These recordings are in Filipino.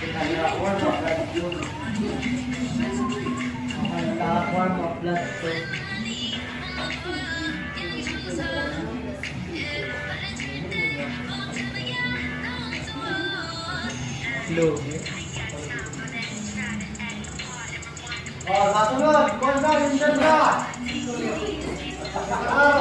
Kinagakuan mo blood yun. Kinagakuan mo blood yun. Lugi. Oh, satu lah, kontra, kontra. Ah,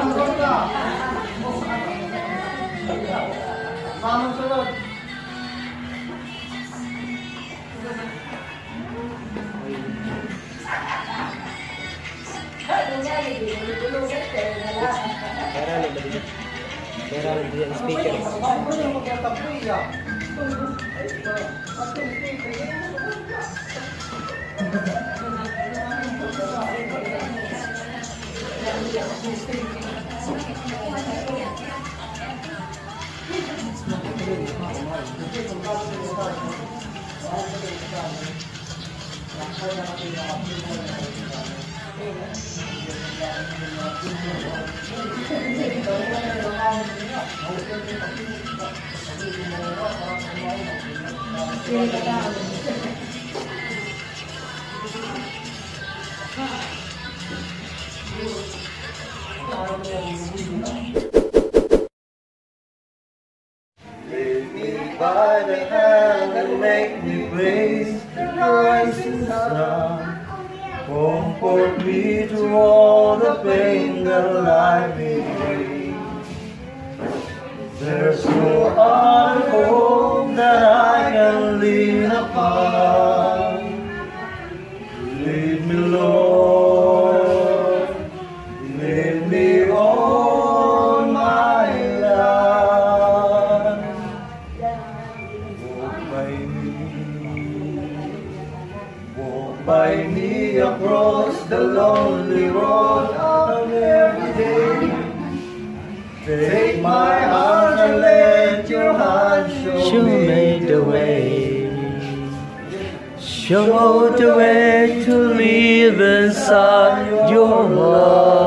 Kaya lang, maliit. Kaya lang, hindi ang speaker. Thank you. 越来越大了。There's no Show the way to live inside your love.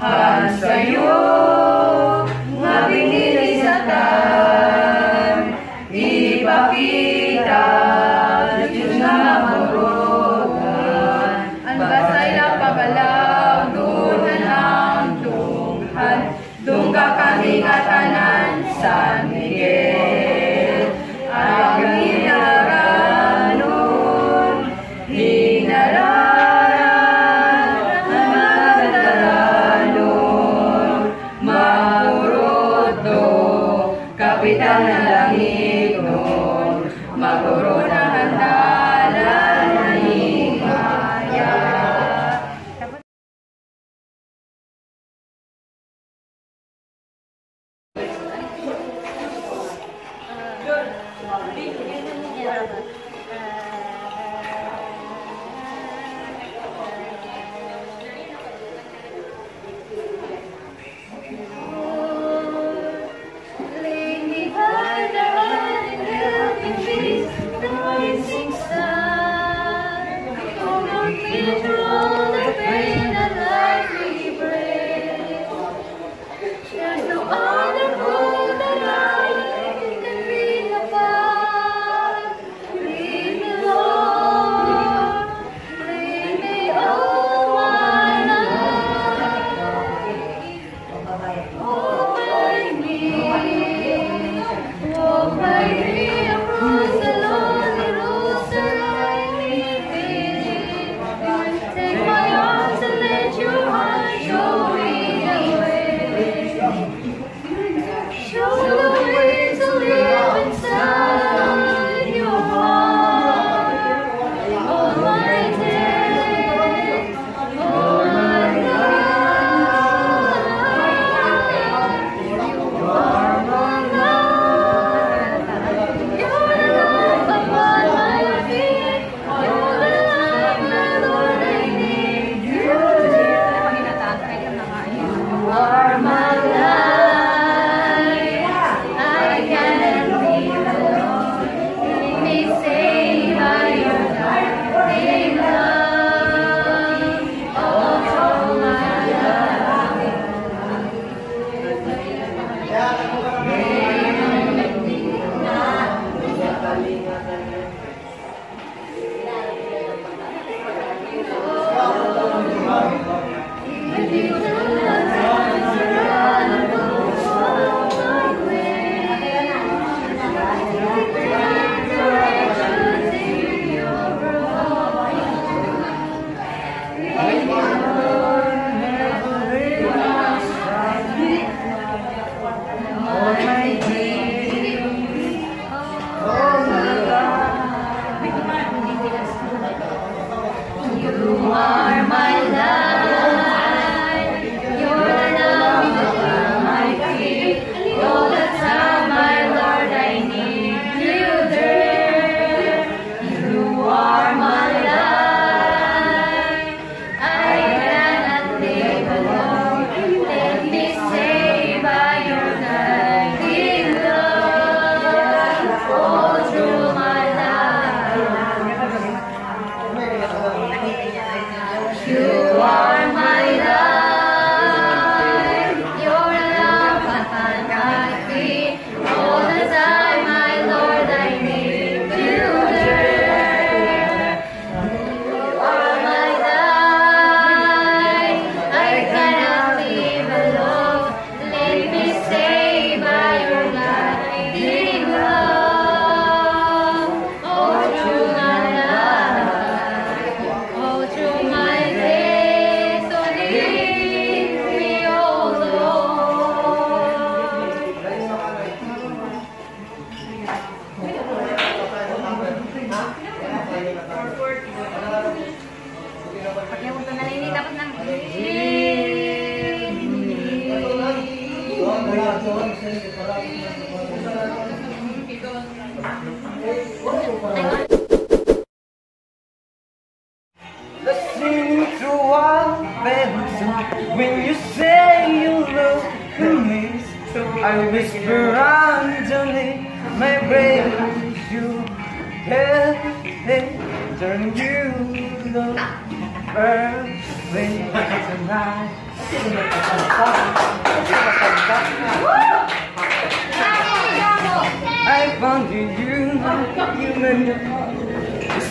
Han Sayur.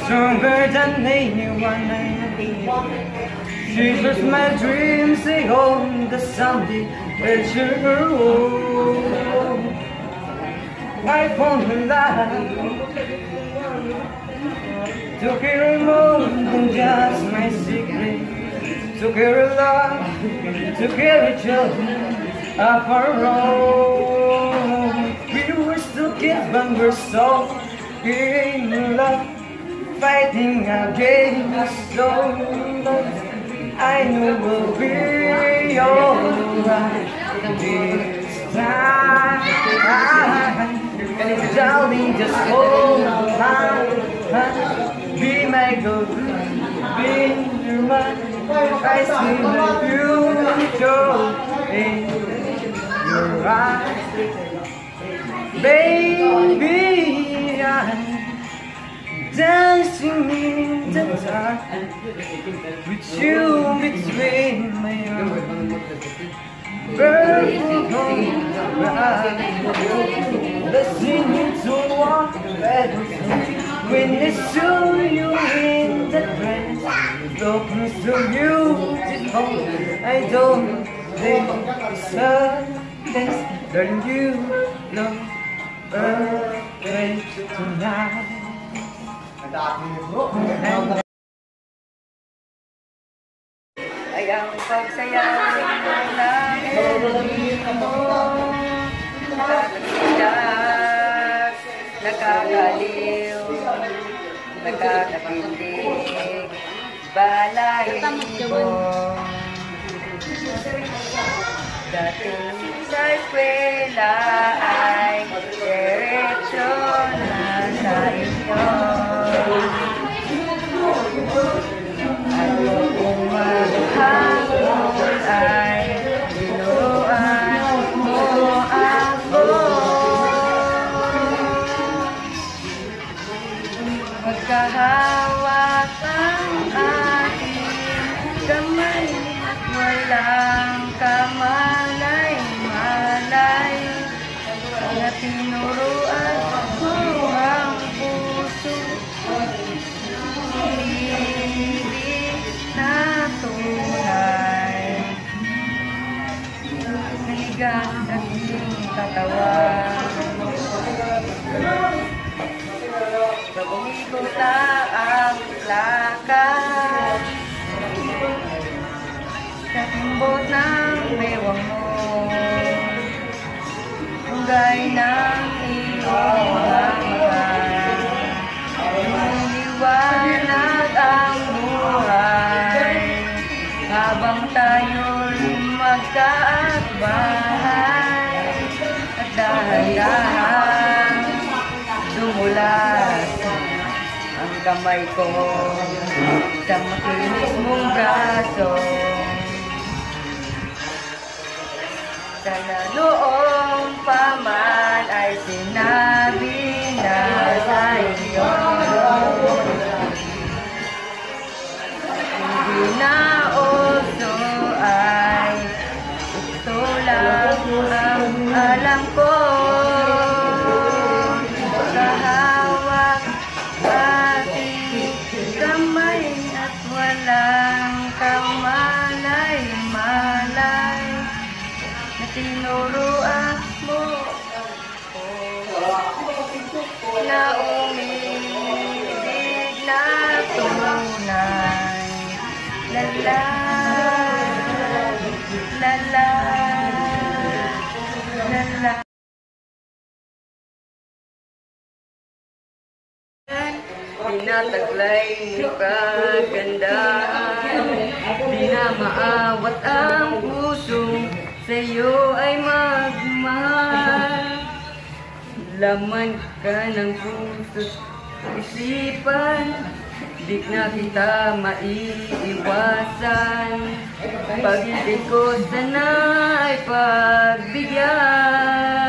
Stronger than anyone I oh, know. She was my dreams, they hold the someday at your own. I found her life, took her more than just my secret, took her love, took her joy of her own. We were still kids, but we're so in love fighting against so much. I know we'll be alright this time. Darling, just hold hand. Be my go be your mind. I see the future in your eyes. Baby, Dancing in the dark with you between my arms. Purple on the ride, listening to one better. When I saw you in the dress, looking so beautiful, I don't think it's this. Darling, you look perfect tonight. Ay ang pagsayaw ng langit mo Nakakasiyak, nakakaliw, nakakakilig Balahin mo Dating sa eskwela ay Bigla ang lakad. Katimbot ng bewang mo. Tunggay na kamay ko. Sa makinis mong braso. Sana noong pa man ay sinabi Pinataglay mo kagandahan Di na maawat ang puso Sa'yo ay magmahal. Laman ka ng puso Isipan Di na kita maiiwasan. Pag-ibig ko sana ay pagbigyan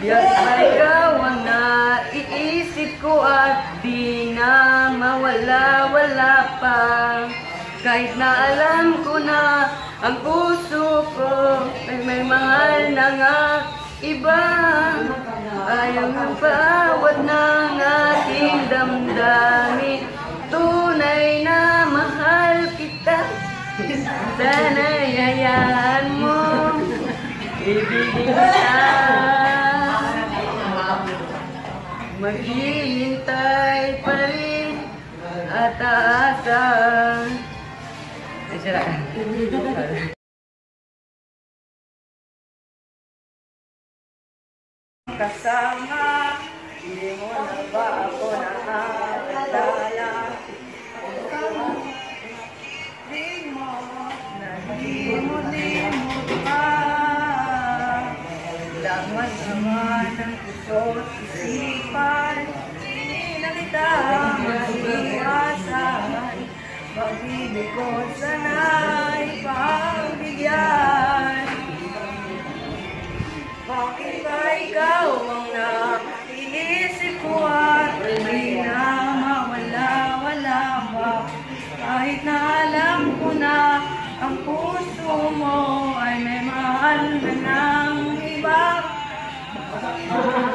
Biyak na ikaw ang naiisip ko at di na mawala-wala pa. Kahit na alam ko na ang puso ko ay may mahal na nga iba. Ayaw ng bawat ng aking damdamin. Tunay na mahal kita. Sana'y hayaan mo. Ibigin kita Maghihintay pa rin at aasa. Ay, sira. Kasama, hindi mo na ba ako nakakatala? Puso't isipan Hindi na kita maiiwasan Pag-ibig ko sana'y pagbigyan Bakit ba ikaw ko at na mawala-wala ba Kahit na alam ko na ang puso mo ay may mahal Nawat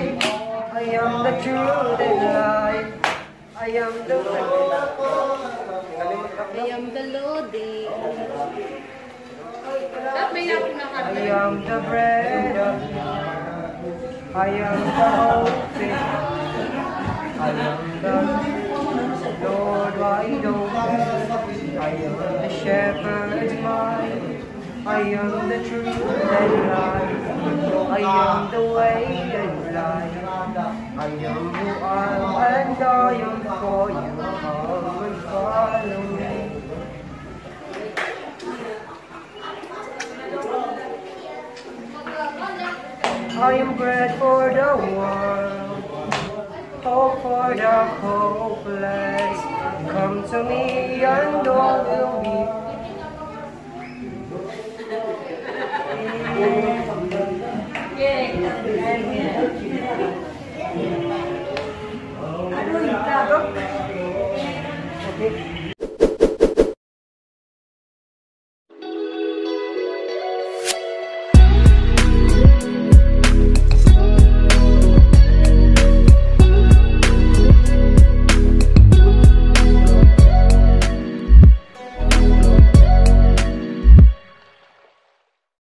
might. I am the truth and light. I am the I am the loading. I am the bread of life. I am the hope I am the Lord wide open. I am the shepherd's mind. I am the truth and life. I am the way and for you follow me. I am bread for the world, hope for the hopeless. Come to me and all will be.